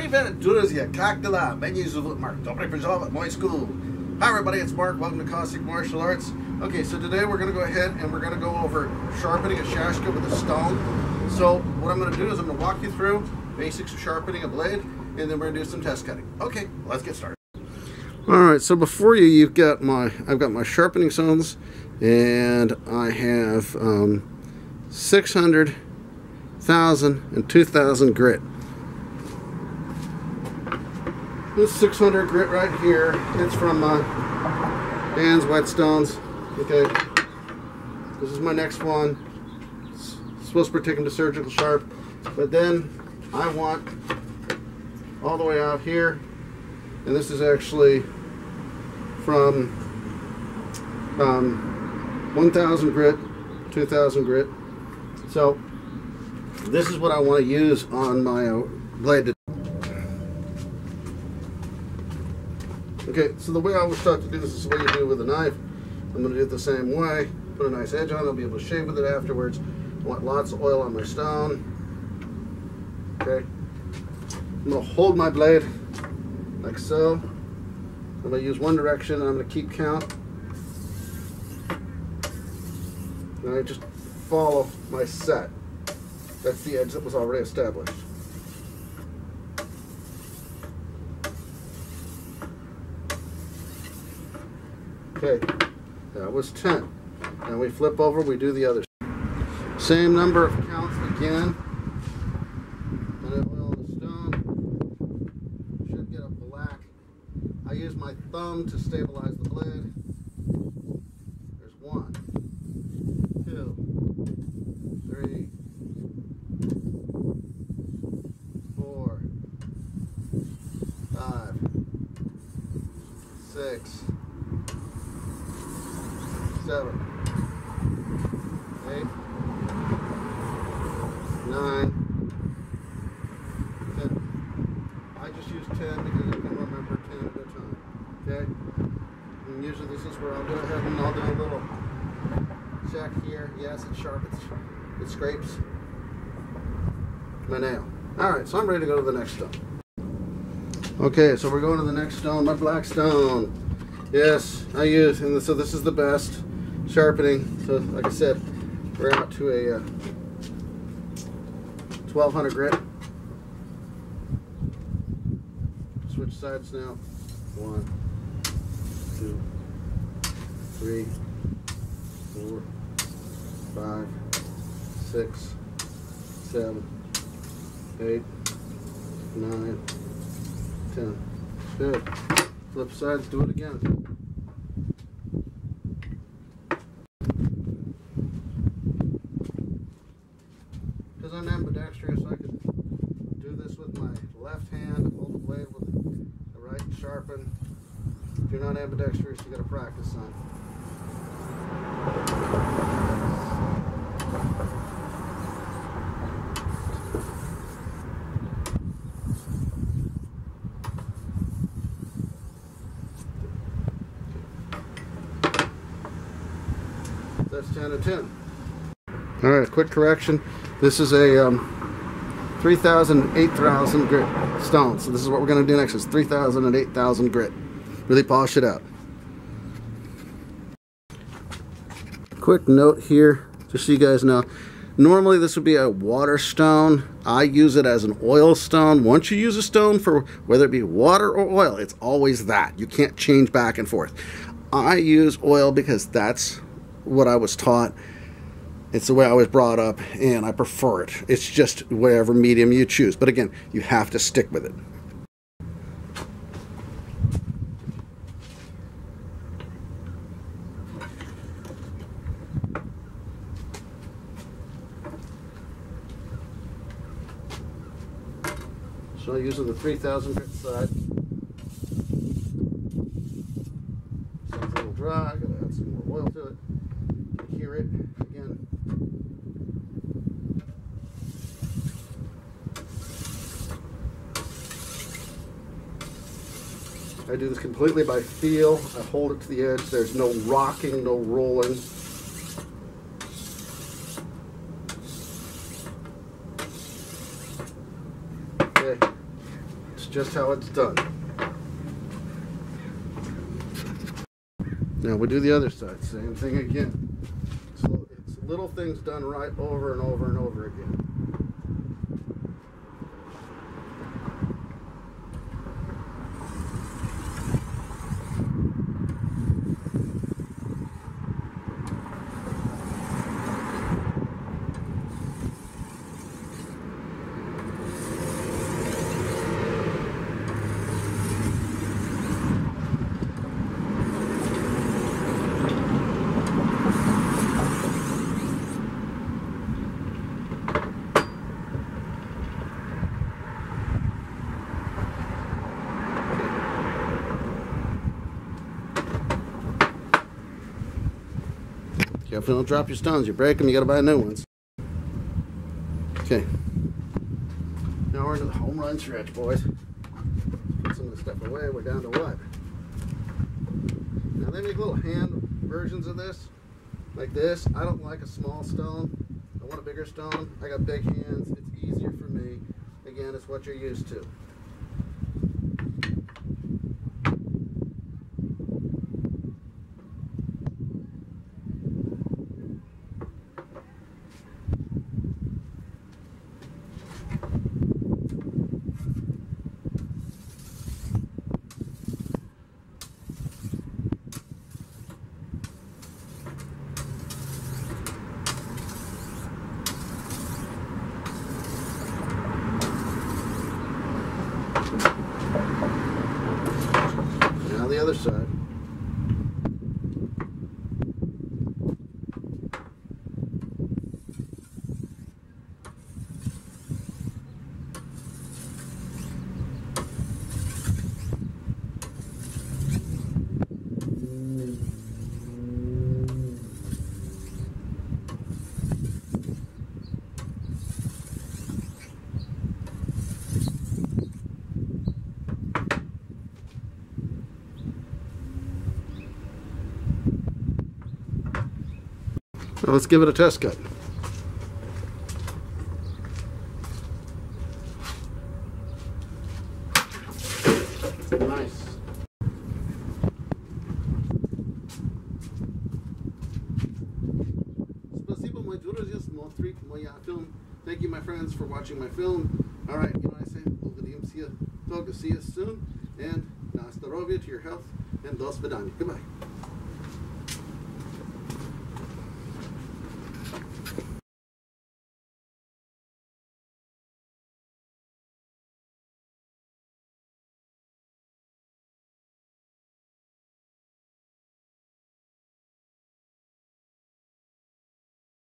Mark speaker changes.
Speaker 1: Dobry Venturezia, как дела? Меня зовут Mark. Добрый пожаловать my school. Hi everybody, it's Mark. Welcome to Cossack Martial Arts. Okay, so today we're going to go ahead and we're going to go over sharpening a shashka with a stone. So what I'm going to do is I'm going to walk you through basics of sharpening a blade, and then we're going to do some test cutting. Okay, let's get started. All right, so before you, you've got my, I've got my sharpening stones, and I have um, 600, 1000, and 2000 grit. This 600 grit right here, it's from uh, Dan's Whetstones. Okay, this is my next one. It's supposed to take them to surgical sharp, but then I want all the way out here, and this is actually from um, 1,000 grit, 2,000 grit. So this is what I want to use on my uh, blade. Okay, so the way I always taught to do this is the way you do it with a knife. I'm going to do it the same way. Put a nice edge on it. I'll be able to shave with it afterwards. I want lots of oil on my stone. Okay. I'm going to hold my blade like so. I'm going to use one direction and I'm going to keep count. And I just follow my set. That's the edge that was already established. Okay, that was 10. Now we flip over, we do the other. Same number of counts again. And it oil the stone. Should get a black. I use my thumb to stabilize the blade. There's one, two, three, four, five, six, seven, eight, nine, ten. I just use ten because I can remember ten at a time. Okay? And usually this is where I'll go ahead and I'll do a little check here. Yes, it's sharp. It's, it scrapes my nail. All right, so I'm ready to go to the next stone. Okay, so we're going to the next stone, my black stone. Yes, I use, and so this is the best sharpening. So, like I said, we're out to a uh, 1200 grit. Switch sides now. One, two, three, four, five, six, seven, eight, nine, ten. Good. Flip sides, do it again. Because I'm ambidextrous, I can do this with my left hand, hold the blade with the right sharpen. If you're not ambidextrous, you gotta practice on. That's 10 to 10. All right, quick correction. This is a um, 3,000, 8,000 grit stone. So this is what we're going to do next is 3,000 and 8,000 grit. Really polish it out. Quick note here, just so you guys know. Normally this would be a water stone. I use it as an oil stone. Once you use a stone for whether it be water or oil, it's always that. You can't change back and forth. I use oil because that's what I was taught. It's the way I was brought up, and I prefer it. It's just whatever medium you choose. But again, you have to stick with it. So using the 3000 grit side. Sounds a little dry, gotta add some more oil to it. You hear it. I do this completely by feel. I hold it to the edge. There's no rocking, no rolling. Okay. It's just how it's done. Now we do the other side, same thing again. Little things done right over and over and over again. Careful, don't drop your stones. You break them, you gotta buy new ones. Okay. Now we're into the home run stretch, boys. Put some of the stuff away. We're down to what? Now they make little hand versions of this, like this. I don't like a small stone. I want a bigger stone. I got big hands. It's easier for me. Again, it's what you're used to. Now the other side. Now let's give it a test cut. Nice. Спасибо, мой друзья, смотрит моя film. Thank you, my friends, for watching my film. All right, you know what I say? Увидимся. Только see you soon. And на здоровье, to your health. And до свидания. Goodbye.